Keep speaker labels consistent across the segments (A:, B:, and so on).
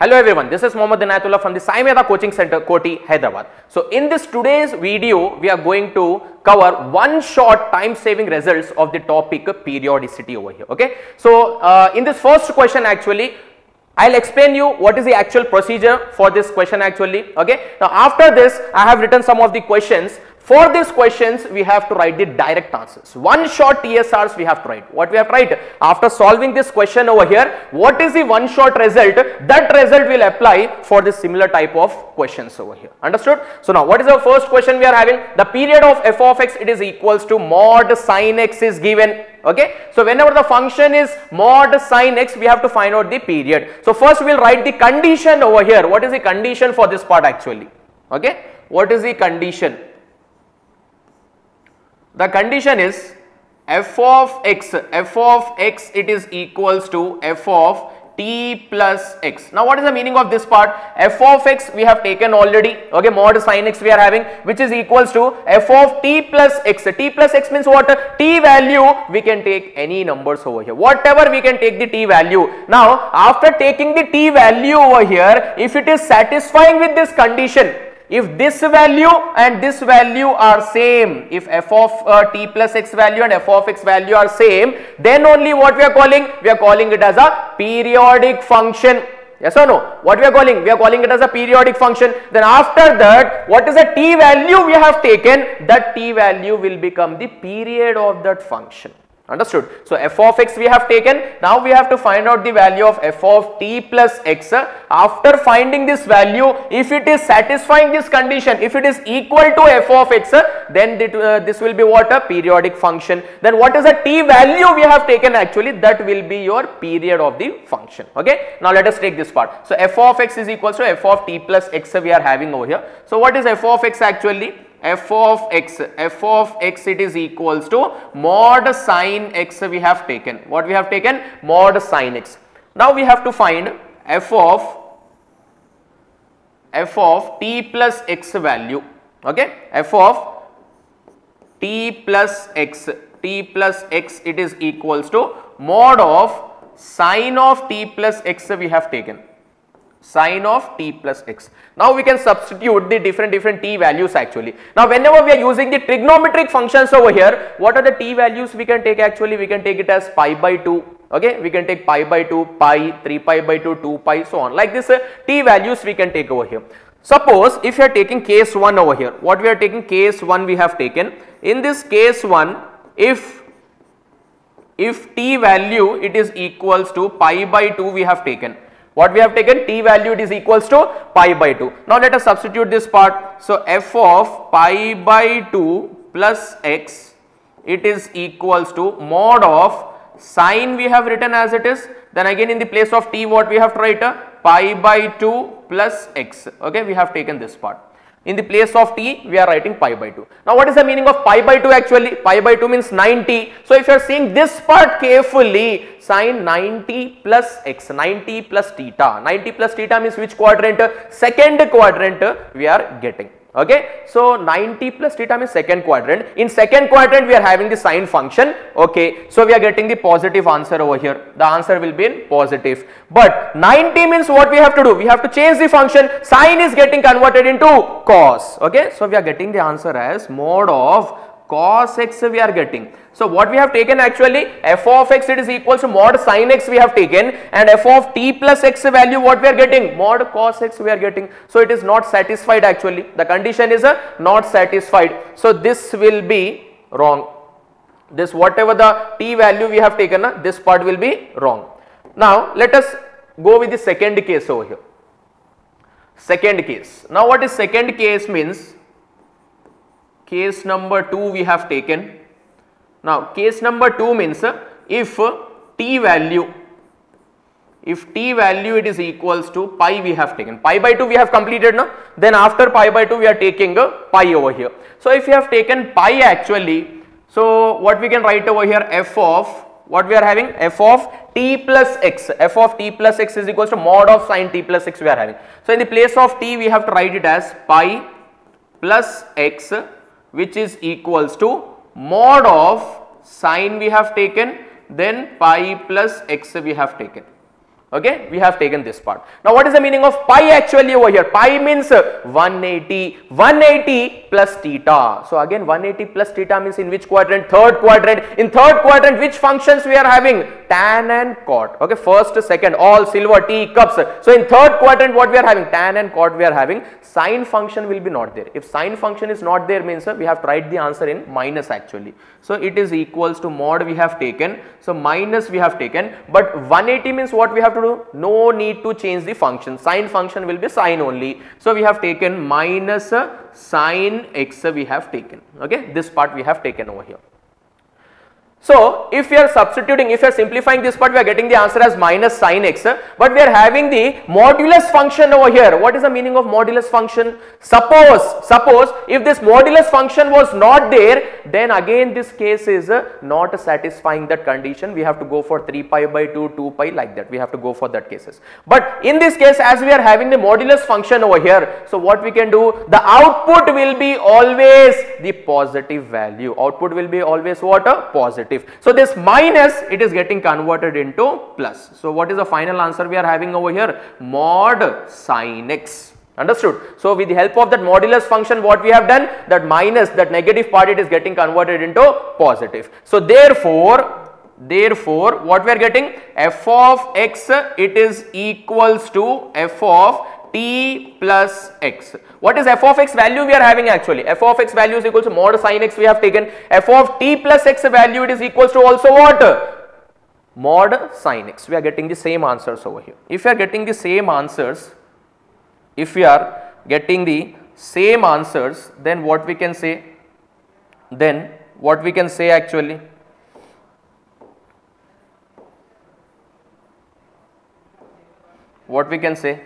A: Hello everyone, this is Mohammad Inayatullah from the Sai Medha Coaching Center, Koti, Hyderabad. So in this today's video, we are going to cover one short time saving results of the topic periodicity over here. Okay. So uh, in this first question actually, I'll explain you what is the actual procedure for this question actually. Okay. Now after this, I have written some of the questions for these questions, we have to write the direct answers. One shot TSRs we have to write. What we have to write? After solving this question over here, what is the one shot result? That result will apply for the similar type of questions over here. Understood? So now, what is our first question we are having? The period of f of x, it is equals to mod sine x is given okay so whenever the function is mod sine x we have to find out the period so first we'll write the condition over here what is the condition for this part actually okay what is the condition the condition is f of x, f of x it is equals to f of t plus x. Now what is the meaning of this part? f of x we have taken already okay mod sin x we are having which is equals to f of t plus x. t plus x means what? t value we can take any numbers over here whatever we can take the t value. Now after taking the t value over here if it is satisfying with this condition if this value and this value are same, if f of uh, t plus x value and f of x value are same, then only what we are calling? We are calling it as a periodic function. Yes or no? What we are calling? We are calling it as a periodic function. Then after that, what is the t value we have taken? That t value will become the period of that function. Understood? So, f of x we have taken. Now, we have to find out the value of f of t plus x. After finding this value, if it is satisfying this condition, if it is equal to f of x, then uh, this will be what a periodic function. Then what is the t value we have taken actually? That will be your period of the function. Okay. Now, let us take this part. So, f of x is equal to f of t plus x we are having over here. So, what is f of x actually? F of x f of x it is equals to mod sine x we have taken. What we have taken? Mod sine x. Now we have to find f of f of t plus x value. Okay? F of t plus x t plus x it is equals to mod of sine of t plus x we have taken sine of t plus x. Now we can substitute the different different t values actually. Now whenever we are using the trigonometric functions over here, what are the t values we can take actually? We can take it as pi by 2, okay? We can take pi by 2, pi, 3 pi by 2, 2 pi so on. Like this uh, t values we can take over here. Suppose if you are taking case 1 over here, what we are taking case 1 we have taken. In this case 1, if if t value it is equals to pi by 2 we have taken what we have taken t value it is equals to pi by 2. Now let us substitute this part. So f of pi by 2 plus x it is equals to mod of sine we have written as it is then again in the place of t what we have to write pi by 2 plus x okay we have taken this part in the place of t we are writing pi by 2. Now what is the meaning of pi by 2 actually? Pi by 2 means 90. So if you are seeing this part carefully sine 90 plus x 90 plus theta 90 plus theta means which quadrant? Second quadrant we are getting okay. So 90 plus theta means second quadrant. In second quadrant we are having the sine function okay. So we are getting the positive answer over here. The answer will be in positive. But 90 means what we have to do? We have to change the function. Sine is getting converted into cos okay. So we are getting the answer as mod of cos x we are getting. So what we have taken actually f of x it is equals to mod sin x we have taken and f of t plus x value what we are getting mod cos x we are getting. So it is not satisfied actually the condition is a not satisfied. So this will be wrong this whatever the t value we have taken uh, this part will be wrong. Now let us go with the second case over here. Second case. Now what is second case means case number 2 we have taken. Now case number 2 means if t value if t value it is equals to pi we have taken. Pi by 2 we have completed now then after pi by 2 we are taking uh, pi over here. So if you have taken pi actually so what we can write over here? F of what we are having? F of t plus x. F of t plus x is equals to mod of sine t plus x we are having. So in the place of t we have to write it as pi plus x which is equals to mod of sine we have taken then pi plus x we have taken. Okay? We have taken this part. Now what is the meaning of pi actually over here? Pi means uh, 180 180 plus theta. So again 180 plus theta means in which quadrant? Third quadrant. In third quadrant which functions we are having? Tan and cot. Okay? First second all silver tea cups. So in third quadrant what we are having? Tan and cot we are having. Sine function will be not there. If sine function is not there means uh, we have tried the answer in minus actually. So it is equals to mod we have taken. So minus we have taken. But 180 means what we have to to do? No need to change the function. Sine function will be sine only. So, we have taken minus uh, sine x we have taken. Okay, this part we have taken over here. So, if we are substituting, if we are simplifying this part, we are getting the answer as minus sine x, but we are having the modulus function over here. What is the meaning of modulus function? Suppose, suppose if this modulus function was not there, then again this case is uh, not satisfying that condition. We have to go for 3 pi by 2, 2 pi like that. We have to go for that cases. But in this case, as we are having the modulus function over here, so what we can do? The output will be always the positive value. Output will be always what? A positive positive. So, this minus it is getting converted into plus. So, what is the final answer we are having over here? Mod sin x understood. So, with the help of that modulus function what we have done that minus that negative part it is getting converted into positive. So, therefore, therefore what we are getting f of x it is equals to f of t plus x. What is f of x value we are having actually? f of x value is equal to mod sin x we have taken. f of t plus x value it is equals to also what? Mod sin x. We are getting the same answers over here. If we are getting the same answers, if we are getting the same answers, then what we can say? Then what we can say actually? What we can say?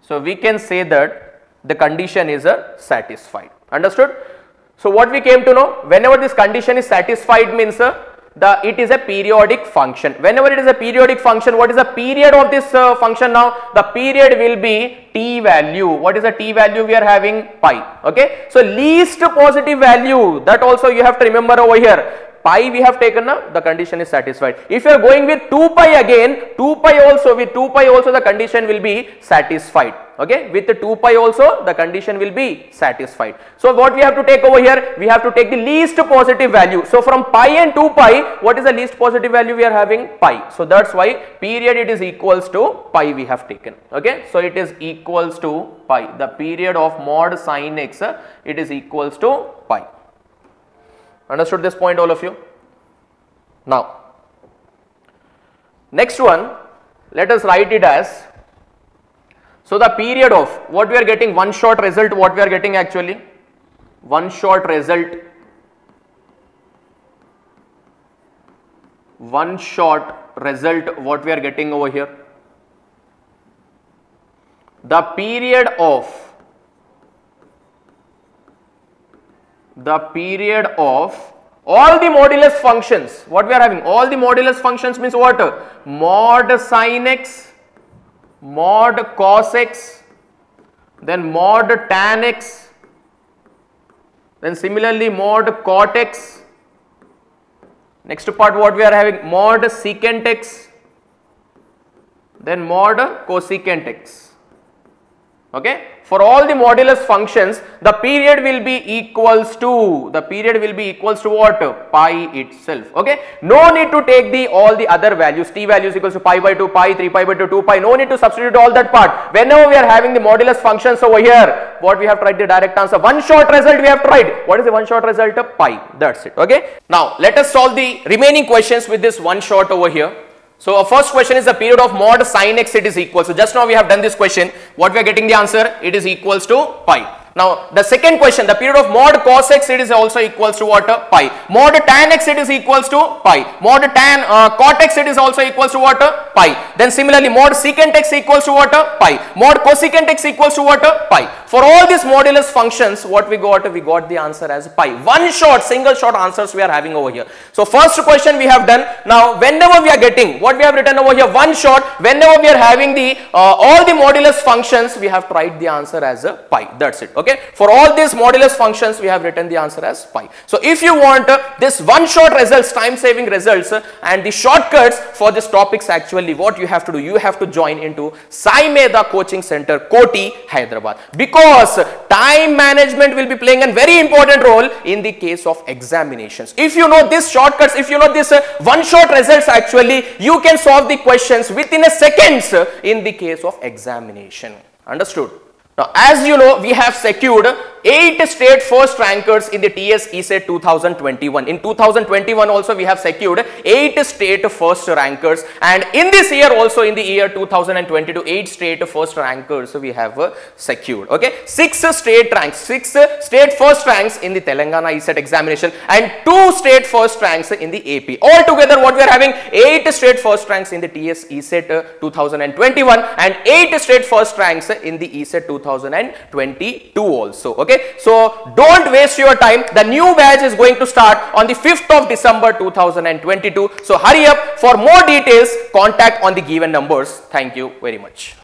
A: So, we can say that the condition is a satisfied understood. So, what we came to know whenever this condition is satisfied means uh, the it is a periodic function. Whenever it is a periodic function what is the period of this uh, function now? The period will be t value. What is the t value we are having? Pi. Okay? So least positive value that also you have to remember over here. Pi we have taken now the condition is satisfied. If you are going with 2 pi again 2 pi also with 2 pi also the condition will be satisfied okay with the 2 pi also the condition will be satisfied. So what we have to take over here we have to take the least positive value. So from pi and 2 pi what is the least positive value we are having pi. So that's why period it is equals to pi we have taken okay. So it is equals to pi the period of mod sin x it is equals to pi. Understood this point all of you? Now, next one let us write it as so the period of what we are getting one shot result what we are getting actually? One shot result. One shot result what we are getting over here. The period of the period of all the modulus functions what we are having all the modulus functions means what? Mod sin x mod cos x then mod tan x then similarly mod cot x. Next part what we are having mod secant x then mod cosecant x okay? For all the modulus functions the period will be equals to the period will be equals to what? Pi itself. Okay? No need to take the all the other values. T values equals to pi by 2 pi 3 pi by 2 2 pi. No need to substitute all that part. Whenever we are having the modulus functions over here what we have tried the direct answer one short result we have tried. What is the one short result? Of pi. That's it. Okay? Now let us solve the remaining questions with this one shot over here so our first question is the period of mod sin x it is equal. So just now we have done this question. What we are getting the answer? It is equals to pi. Now the second question the period of mod cos x it is also equals to what? Pi. Mod tan x it is equals to pi. Mod tan uh, cot x it is also equals to what? Pi. Then similarly mod secant x equals to what? Pi. Mod cosecant x equals to what? Pi. For all these modulus functions, what we got? We got the answer as pi. One shot, single shot answers we are having over here. So first question we have done. Now whenever we are getting, what we have written over here, one shot, whenever we are having the uh, all the modulus functions, we have tried the answer as a pi. That's it. Okay. For all these modulus functions, we have written the answer as pi. So if you want uh, this one shot results, time saving results uh, and the shortcuts for this topics actually what you have to do, you have to join into Sai Medha Coaching Center, Koti, Hyderabad. Because time management will be playing a very important role in the case of examinations. If you know this shortcuts, if you know this uh, one shot results actually, you can solve the questions within a seconds uh, in the case of examination. Understood? Now, as you know, we have secured 8 state first rankers in the TS ECET 2021. In 2021 also we have secured 8 state first rankers and in this year also in the year 2022 8 state first rankers we have uh, secured. Okay, 6 state ranks, 6 state first ranks in the Telangana ECET examination and 2 state first ranks in the AP. Altogether what we are having 8 state first ranks in the TS ECET uh, 2021 and 8 state first ranks in the ECET 2022 also. Okay okay? So don't waste your time. The new batch is going to start on the 5th of december 2022 so hurry up. For more details contact on the given numbers. Thank you very much